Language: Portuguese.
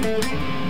Música